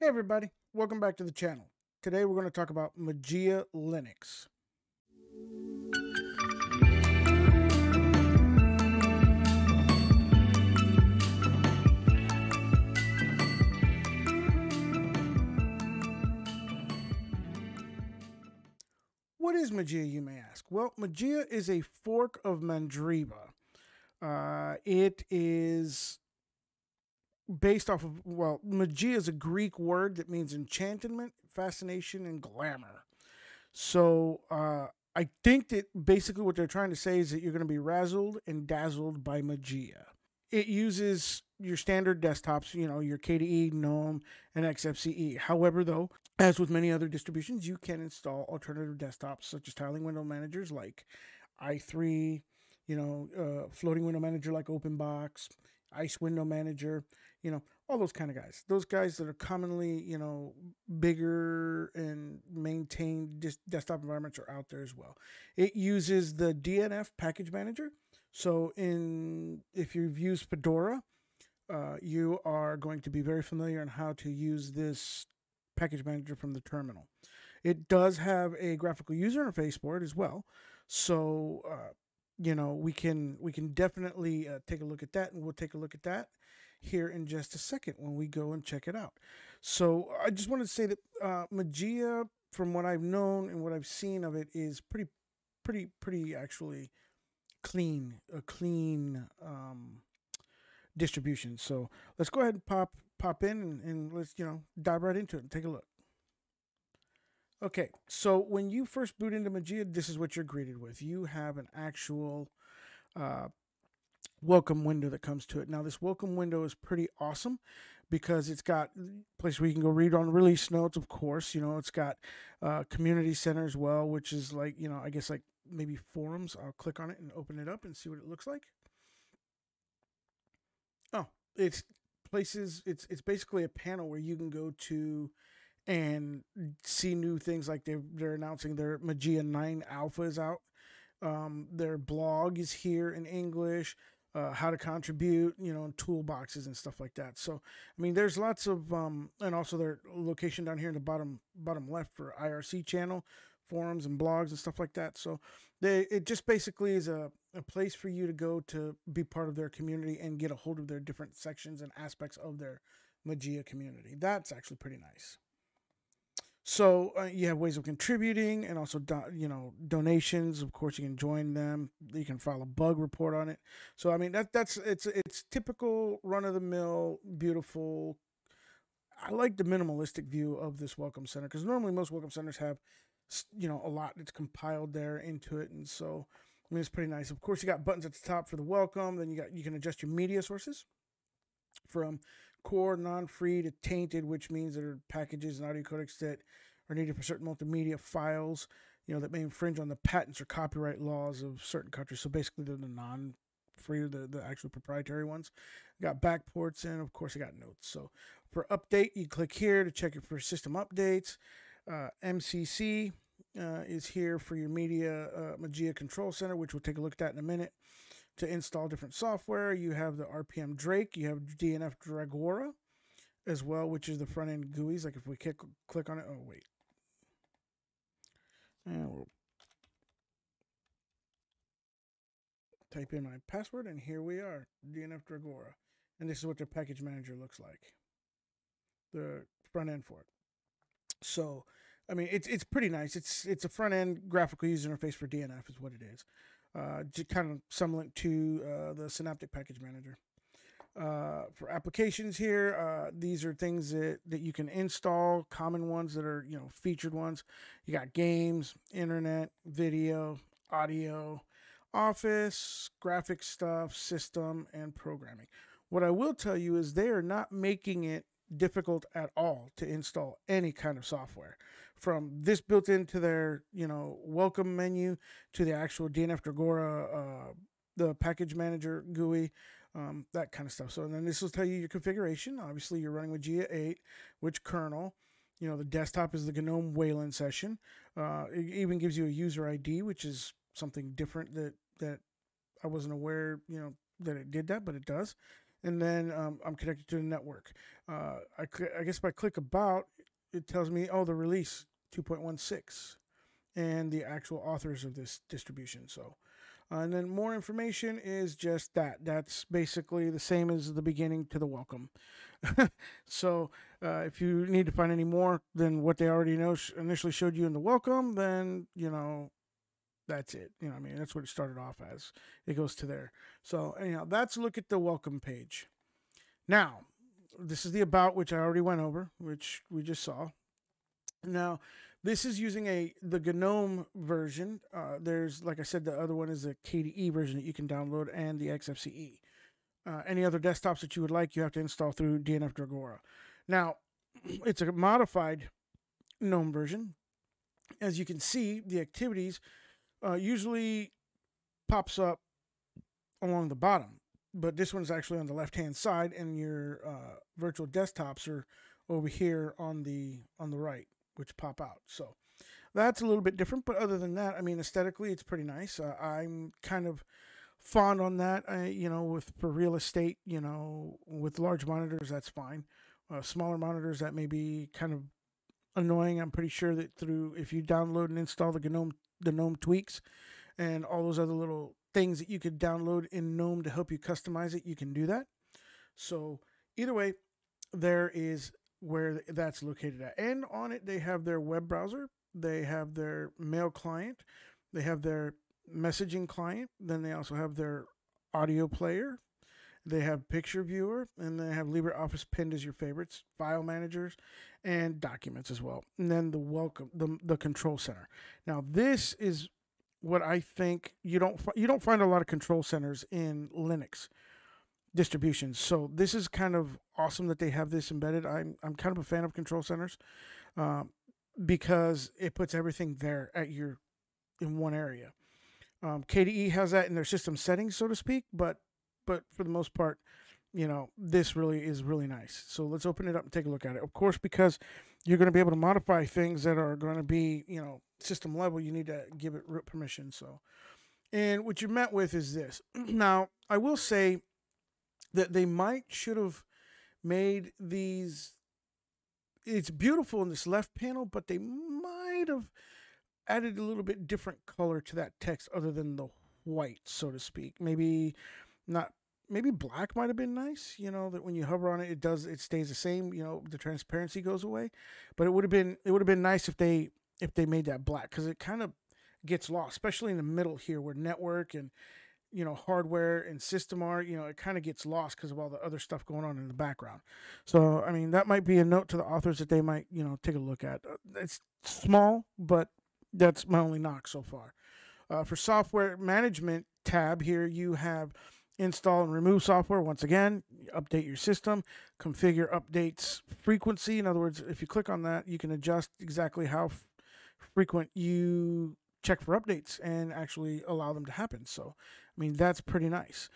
Hey everybody, welcome back to the channel. Today we're going to talk about Mageia Linux. What is Mageia, you may ask? Well, Mageia is a fork of Mandriva. Uh, it is based off of well, mageia is a Greek word that means enchantment, fascination, and glamour. So uh, I think that basically what they're trying to say is that you're going to be razzled and dazzled by mageia. It uses your standard desktops, you know, your KDE, GNOME, and XFCE. However, though, as with many other distributions, you can install alternative desktops such as tiling window managers like i3, you know, uh, floating window manager like OpenBox, Ice Window Manager, you know, all those kind of guys. Those guys that are commonly, you know, bigger and maintained just desktop environments are out there as well. It uses the DNF package manager. So in if you've used Fedora, uh, you are going to be very familiar on how to use this package manager from the terminal. It does have a graphical user interface for it as well. So uh, you know we can we can definitely uh, take a look at that and we'll take a look at that here in just a second when we go and check it out. So i just wanted to say that uh, mageia from what i've known and what i've seen of it is pretty pretty pretty actually clean a clean um, distribution. So let's go ahead and pop pop in and, and let's you know dive right into it and take a look. Okay, so when you first boot into Mageia, this is what you're greeted with. You have an actual uh, welcome window that comes to it. Now, this welcome window is pretty awesome because it's got a place where you can go read on release notes, of course. You know, it's got uh, community center as well, which is like, you know, I guess like maybe forums. I'll click on it and open it up and see what it looks like. Oh, it's places, it's, it's basically a panel where you can go to and see new things like they're, they're announcing their Mageia 9 alpha is out. Um, their blog is here in English. Uh, how to contribute, you know, toolboxes and stuff like that. So, I mean, there's lots of, um, and also their location down here in the bottom bottom left for IRC channel, forums and blogs and stuff like that. So, they it just basically is a, a place for you to go to be part of their community and get a hold of their different sections and aspects of their Mageia community. That's actually pretty nice. So uh, you have ways of contributing and also, do, you know, donations. Of course, you can join them. You can file a bug report on it. So I mean, that that's it's it's typical run of the mill, beautiful. I like the minimalistic view of this welcome center because normally most welcome centers have, you know, a lot that's compiled there into it, and so I mean it's pretty nice. Of course, you got buttons at the top for the welcome. Then you got you can adjust your media sources from core, non-free to tainted, which means there are packages and audio codecs that are needed for certain multimedia files, you know, that may infringe on the patents or copyright laws of certain countries. So basically, they're the non-free or the, the actual proprietary ones. got backports and of course, I got notes. So for update, you click here to check it for system updates. Uh, MCC uh, is here for your media uh, Mageia Control Center, which we'll take a look at in a minute to install different software. You have the Rpmdrake, you have DNF Dragora as well, which is the front end GUIs. Like if we click, click on it, oh, wait. And we'll type in my password, and here we are, DNF Dragora. And this is what their package manager looks like, the front end for it. So, I mean, it's it's pretty nice. It's it's a front end graphical user interface for DNF, is what it is uh, kind of similar to uh, the Synaptic Package Manager. Uh, for applications here, uh, these are things that, that you can install, common ones that are, you know, featured ones. You got games, internet, video, audio, office, graphic stuff, system, and programming. What I will tell you is they are not making it difficult at all to install any kind of software from this built into their you know welcome menu to the actual DNF Dragora uh, the package manager GUI um, that kind of stuff. So and then this will tell you your configuration. Obviously you're running Mageia 8 which kernel you know the desktop is the GNOME Wayland session. Uh, it even gives you a user ID which is something different that that I wasn't aware you know that it did that but it does. And then um, I'm connected to the network. Uh, I, I guess if I click about, it tells me, oh, the release 2.16 and the actual authors of this distribution. So, uh, and then more information is just that. That's basically the same as the beginning to the welcome. so, uh, if you need to find any more than what they already know initially showed you in the welcome, then you know that's it. You know, I mean, that's what it started off as. It goes to there. So, anyhow, that's a look at the welcome page. Now, this is the about, which I already went over, which we just saw. Now, this is using a the GNOME version. Uh, there's, like I said, the other one is the KDE version that you can download and the XFCE. Uh, any other desktops that you would like, you have to install through DNF Dragora. Now, it's a modified GNOME version. As you can see, the activities uh, usually pops up along the bottom, but this one's actually on the left hand side, and your uh, virtual desktops are over here on the on the right, which pop out. So that's a little bit different, but other than that, I mean, aesthetically, it's pretty nice. Uh, I'm kind of fond on that. I, you know, with for real estate, you know, with large monitors, that's fine. Uh, smaller monitors, that may be kind of annoying. I'm pretty sure that through if you download and install the GNOME the GNOME tweaks and all those other little things that you could download in GNOME to help you customize it, you can do that. So either way, there is where that's located at. And on it, they have their web browser, they have their mail client, they have their messaging client, then they also have their audio player, they have picture viewer, and they have LibreOffice pinned as your favorites, file managers, and documents as well. And then the welcome, the the control center. Now this is what I think you don't you don't find a lot of control centers in Linux distributions. So this is kind of awesome that they have this embedded. I'm I'm kind of a fan of control centers um, because it puts everything there at your in one area. Um, KDE has that in their system settings, so to speak, but but for the most part, you know, this really is really nice. So let's open it up and take a look at it. Of course, because you're going to be able to modify things that are going to be, you know, system level, you need to give it root permission. So, and what you're met with is this. now, I will say that they might should have made these. It's beautiful in this left panel, but they might have added a little bit different color to that text other than the white, so to speak. Maybe not maybe black might have been nice you know that when you hover on it it does it stays the same you know the transparency goes away but it would have been it would have been nice if they if they made that black because it kind of gets lost especially in the middle here where network and you know hardware and system are you know it kind of gets lost because of all the other stuff going on in the background. So i mean that might be a note to the authors that they might you know take a look at. Uh, it's small but that's my only knock so far. Uh, for software management tab here you have install and remove software once again update your system configure updates frequency. In other words if you click on that you can adjust exactly how frequent you check for updates and actually allow them to happen so i mean that's pretty nice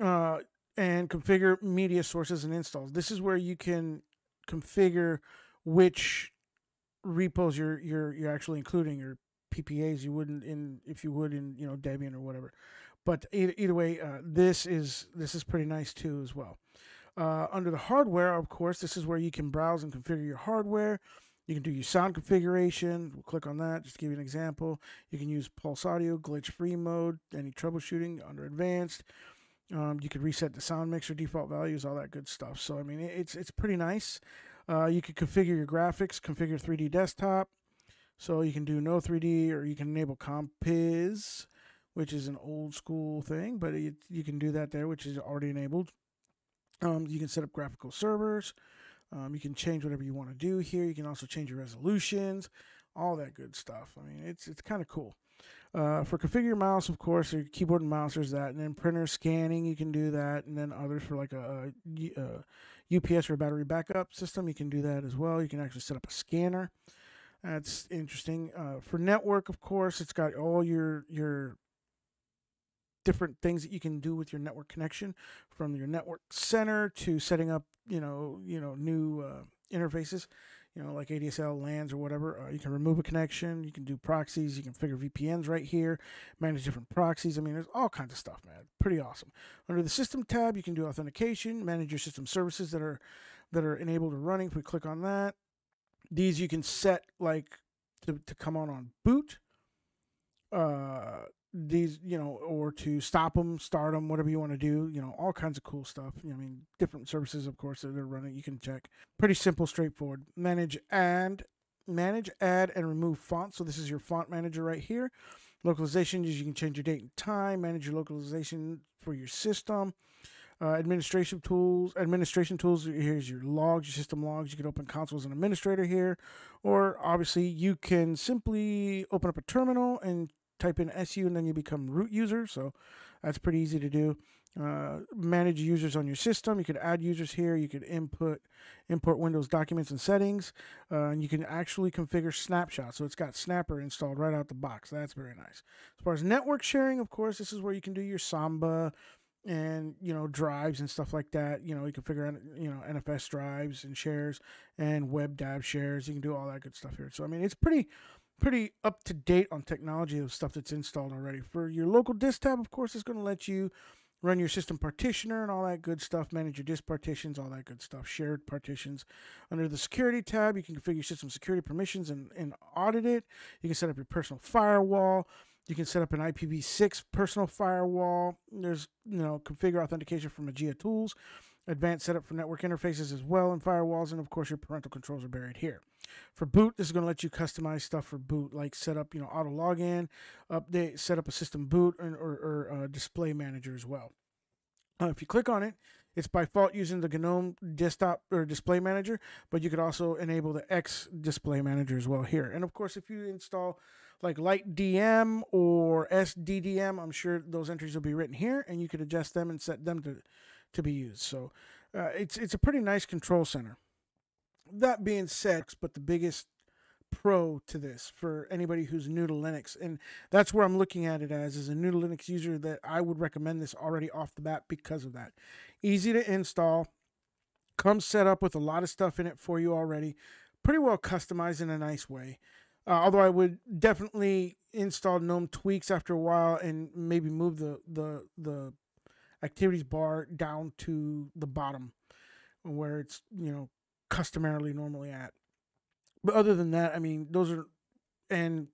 uh, and configure media sources and installs this is where you can configure which repos you're you're you're actually including your ppas you wouldn't in if you would in you know debian or whatever but either, either way, uh, this is this is pretty nice too as well. Uh, under the hardware, of course, this is where you can browse and configure your hardware. You can do your sound configuration. We'll click on that just to give you an example. You can use pulse audio, glitch free mode, any troubleshooting under advanced. Um, you can reset the sound mixer default values, all that good stuff. So I mean, it's it's pretty nice. Uh, you can configure your graphics, configure 3D desktop. So you can do no 3D, or you can enable Compiz which is an old school thing, but it, you can do that there, which is already enabled. Um, you can set up graphical servers. Um, you can change whatever you want to do here. You can also change your resolutions, all that good stuff. I mean, it's it's kind of cool. Uh, for configure mouse, of course, your keyboard and mouse, there's that. And then printer scanning, you can do that. And then others for like a, a, a UPS or a battery backup system, you can do that as well. You can actually set up a scanner. That's interesting. Uh, for network, of course, it's got all your your different things that you can do with your network connection from your network center to setting up you know you know new uh, interfaces you know, like ADSL, LANs, or whatever. Uh, you can remove a connection. You can do proxies. You can figure VPNs right here, manage different proxies. I mean, there's all kinds of stuff, man. Pretty awesome. Under the System tab, you can do authentication, manage your system services that are that are enabled or running. If we click on that, these you can set like to, to come on on boot. Uh, these, you know, or to stop them, start them, whatever you want to do, you know, all kinds of cool stuff. I mean, different services, of course, that they're running. You can check. Pretty simple, straightforward. Manage and manage, add, and remove fonts. So this is your font manager right here. Localization is you can change your date and time, manage your localization for your system. Uh, administration tools, administration tools. Here's your logs, your system logs. You can open console as an administrator here, or obviously you can simply open up a terminal and type in SU and then you become root user. So that's pretty easy to do. Uh, manage users on your system. You could add users here. You could input import Windows documents and settings, uh, and you can actually configure snapshots. So it's got Snapper installed right out the box. That's very nice. As far as network sharing, of course, this is where you can do your Samba and you know drives and stuff like that. You know you can figure out you know NFS drives and shares and WebDAV shares. You can do all that good stuff here. So I mean it's pretty pretty up to date on technology of stuff that's installed already. For your local disk tab, of course, it's going to let you run your system partitioner and all that good stuff, manage your disk partitions, all that good stuff, shared partitions. Under the security tab, you can configure system security permissions and, and audit it. You can set up your personal firewall. You can set up an IPv6 personal firewall. There's, you know, configure authentication from Mageia Tools advanced setup for network interfaces as well and firewalls and of course your parental controls are buried here. For boot this is going to let you customize stuff for boot like set up you know auto login update set up a system boot or, or, or display manager as well. Uh, if you click on it it's by default using the GNOME desktop or display manager but you could also enable the X display manager as well here. And of course if you install like LightDM or SDDM I'm sure those entries will be written here and you could adjust them and set them to to be used. So uh, it's it's a pretty nice control center. That being said, but the biggest pro to this for anybody who's new to Linux, and that's where I'm looking at it as as a new to Linux user that I would recommend this already off the bat because of that. Easy to install, comes set up with a lot of stuff in it for you already, pretty well customized in a nice way. Uh, although I would definitely install GNOME tweaks after a while and maybe move the the the activities bar down to the bottom where it's, you know, customarily normally at. But other than that, I mean, those are, and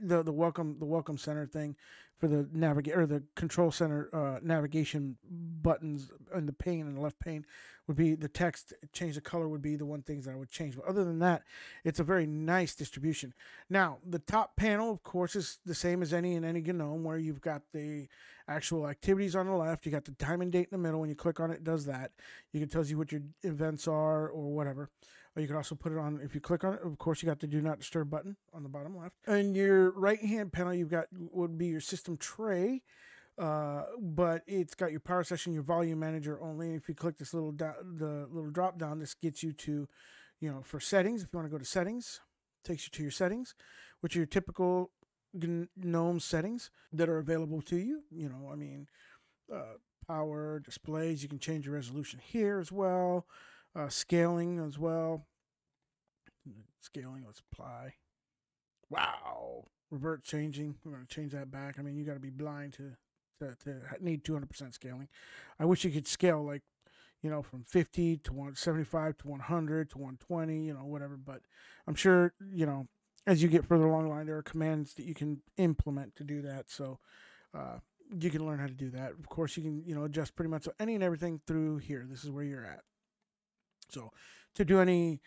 the the welcome the welcome center thing for the navigate or the control center uh, navigation buttons and the pane and the left pane would be the text change the color would be the one things that I would change. But other than that, it's a very nice distribution. Now the top panel, of course, is the same as any in any GNOME, where you've got the actual activities on the left. You got the time and date in the middle. When you click on it, it does that. You can tells you what your events are or whatever. Or you can also put it on, if you click on it, of course, you got the do not disturb button on the bottom left. And your right hand panel, you've got would be your system tray. Uh, but it's got your power session, your volume manager only. If you click this little the little drop down, this gets you to, you know, for settings. If you want to go to settings, takes you to your settings, which are your typical GNOME settings that are available to you. You know, I mean, uh, power displays. You can change your resolution here as well. Uh, scaling as well. Scaling, let's apply. Wow. Revert changing. We're going to change that back. I mean, you got to be blind to, to, to need 200% scaling. I wish you could scale like, you know, from 50 to 175 to 100 to 120, you know, whatever. But I'm sure, you know, as you get further along the line, there are commands that you can implement to do that. So, uh, you can learn how to do that. Of course, you can, you know, adjust pretty much any and everything through here. This is where you're at. So to do any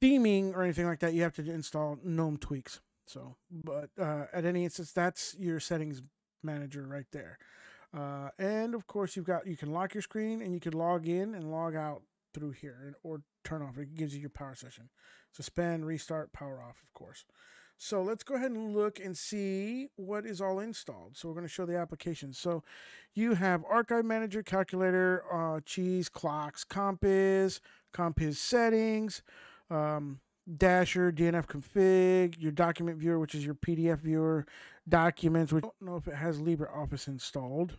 theming or anything like that, you have to install GNOME tweaks. So, but uh, at any instance, that's your settings manager right there. Uh, and of course, you've got you can lock your screen and you can log in and log out through here or turn off. It gives you your power session. Suspend, restart, power off, of course. So let's go ahead and look and see what is all installed. So we're going to show the applications. So you have Archive Manager, Calculator, uh, Cheese, Clocks, Compiz, Compiz settings, um, Dasher, DNF config, your document viewer, which is your PDF viewer, documents, which I don't know if it has LibreOffice installed,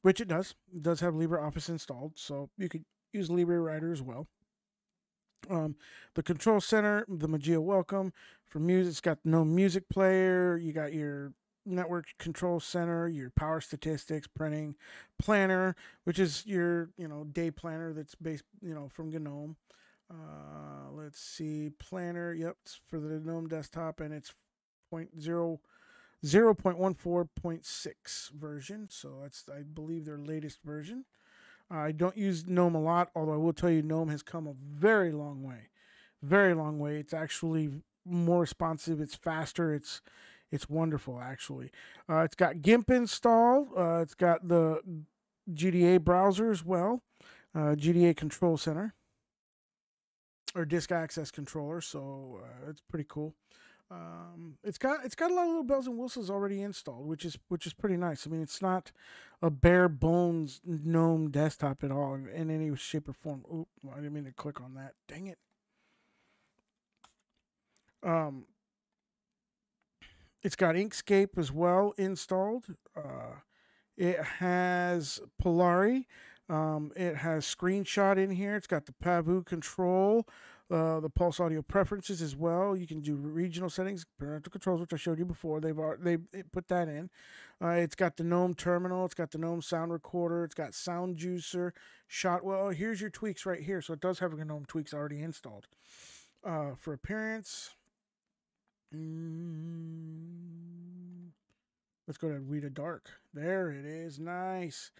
which it does. It does have LibreOffice installed, so you could use LibreWriter as well. Um, the control center, the Mageia Welcome for music. It's got no music player. You got your network control center, your power statistics, printing, planner, which is your you know day planner that's based you know from GNOME. Uh, let's see, planner. Yep, it's for the GNOME desktop, and it's point zero. 0.14.6 version, so that's I believe their latest version. I don't use GNOME a lot, although I will tell you GNOME has come a very long way, very long way. It's actually more responsive. It's faster. It's it's wonderful, actually. Uh, it's got GIMP installed. Uh, it's got the GDA browser as well, uh, GDA Control Center or Disk Access Controller. So uh, it's pretty cool. Um, it's got it's got a lot of little bells and whistles already installed, which is which is pretty nice. I mean, it's not a bare bones GNOME desktop at all in any shape or form. Oop, I didn't mean to click on that. Dang it. Um, it's got Inkscape as well installed. Uh, it has Polari. Um, it has screenshot in here. It's got the Pavu control, uh, the Pulse audio preferences as well. You can do regional settings, parental controls, which I showed you before. They've they put that in. Uh, it's got the GNOME terminal. It's got the GNOME sound recorder. It's got Sound Juicer, Shot. Well, here's your tweaks right here. So it does have a GNOME tweaks already installed. Uh, for appearance, Mm, let's go to Adwaita Dark. There it is. Nice.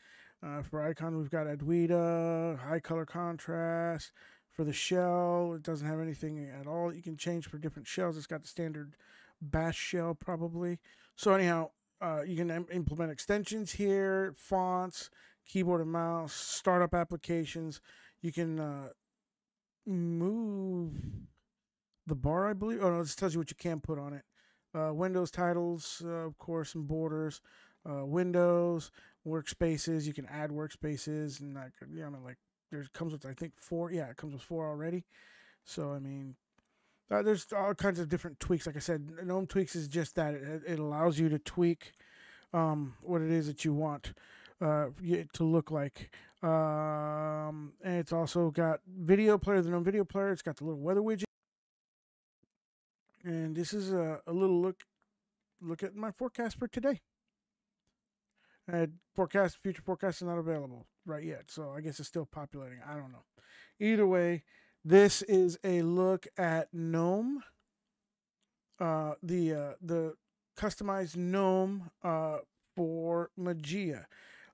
Uh, for icon, we've got Adwaita, high color contrast. For the shell, it doesn't have anything at all. You can change for different shells. It's got the standard bash shell, probably. So, anyhow, uh, you can implement extensions here, fonts, keyboard and mouse, startup applications. You can uh, move the bar, I believe. Oh no, this tells you what you can put on it. Uh, Windows titles, uh, of course, and borders. Uh, Windows workspaces. You can add workspaces, and like you know, like there comes with I think four. Yeah, it comes with four already. So I mean, uh, there's all kinds of different tweaks. Like I said, GNOME tweaks is just that. It, it allows you to tweak um, what it is that you want uh, to look like. Um, and it's also got video player, the GNOME video player. It's got the little weather widget and this is a, a little look look at my forecast for today. And forecast future forecast is not available right yet, so I guess it's still populating. I don't know. Either way, this is a look at GNOME, uh, the uh, the customized GNOME uh, for Mageia.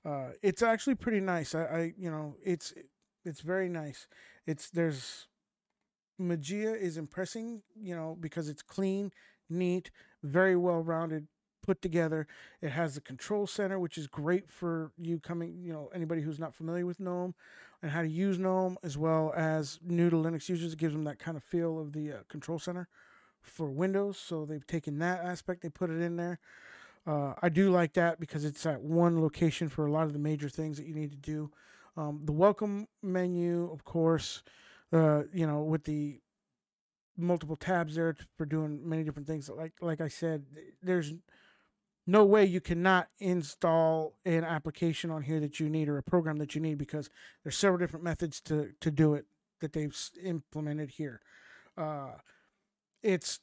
Uh, it's actually pretty nice. I, I you know it's it's very nice. It's there's Mageia is impressing, you know, because it's clean, neat, very well rounded, put together. It has the control center, which is great for you coming, you know, anybody who's not familiar with GNOME and how to use GNOME, as well as new to Linux users. It gives them that kind of feel of the uh, control center for Windows. So they've taken that aspect, they put it in there. Uh, I do like that because it's at one location for a lot of the major things that you need to do. Um, the welcome menu, of course, uh, you know, with the multiple tabs there for doing many different things. Like like I said, there's no way you cannot install an application on here that you need or a program that you need because there's several different methods to to do it that they've implemented here. Uh, it's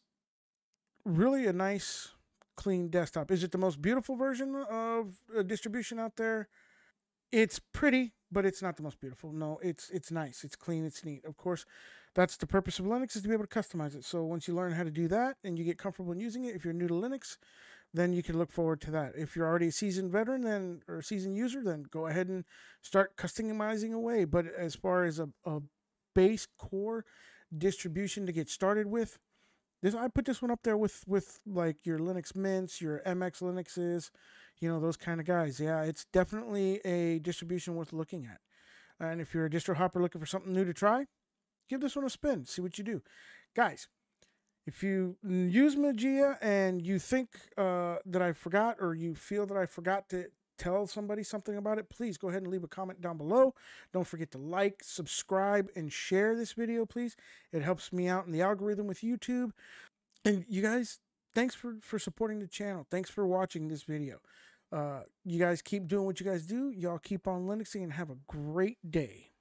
really a nice clean desktop. Is it the most beautiful version of a distribution out there? It's pretty but it's not the most beautiful. No, it's it's nice, it's clean, it's neat. Of course, that's the purpose of Linux is to be able to customize it. So once you learn how to do that and you get comfortable in using it, if you're new to Linux, then you can look forward to that. If you're already a seasoned veteran then or seasoned user, then go ahead and start customizing away. But as far as a, a base core distribution to get started with, this I put this one up there with with like your Linux Mints, your MX Linuxes, you know, those kind of guys. Yeah, it's definitely a distribution worth looking at. And if you're a distro hopper looking for something new to try, give this one a spin. See what you do. Guys, if you use Mageia and you think uh, that I forgot or you feel that I forgot to tell somebody something about it, please go ahead and leave a comment down below. Don't forget to like, subscribe, and share this video, please. It helps me out in the algorithm with YouTube. And you guys, thanks for, for supporting the channel. Thanks for watching this video. Uh, you guys keep doing what you guys do. Y'all keep on Linuxing and have a great day.